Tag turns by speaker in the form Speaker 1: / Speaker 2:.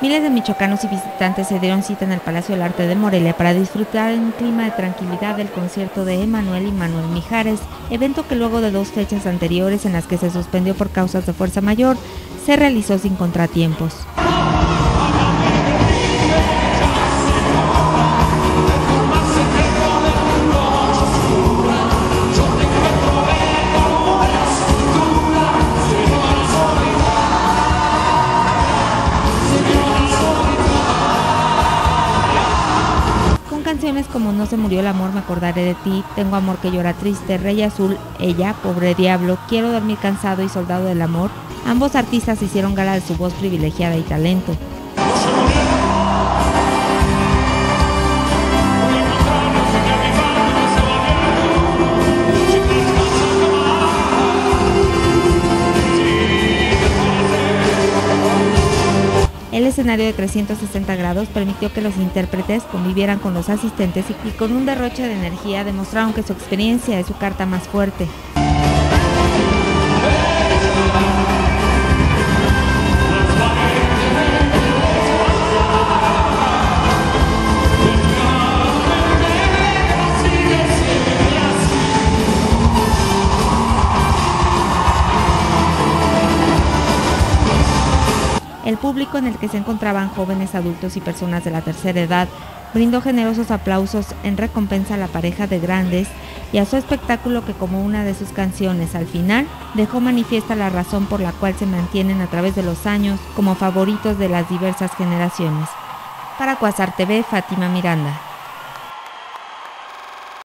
Speaker 1: michoacanos y visitantes se dieron cita en el Palacio del Arte de Morelia para disfrutar en un clima de tranquilidad del concierto de Emanuel y Manuel Mijares, evento que luego de dos fechas anteriores en las que se suspendió por causas de fuerza mayor, se realizó sin contratiempos. Canciones como No se murió el amor, me acordaré de ti, Tengo amor que llora triste, Rey Azul, Ella, Pobre Diablo, Quiero dormir cansado y Soldado del Amor, ambos artistas hicieron gala de su voz privilegiada y talento. El escenario de 360 grados permitió que los intérpretes convivieran con los asistentes y con un derroche de energía demostraron que su experiencia es su carta más fuerte. El público en el que se encontraban jóvenes, adultos y personas de la tercera edad brindó generosos aplausos en recompensa a la pareja de grandes y a su espectáculo que como una de sus canciones al final dejó manifiesta la razón por la cual se mantienen a través de los años como favoritos de las diversas generaciones. Para Cuasar TV, Fátima Miranda.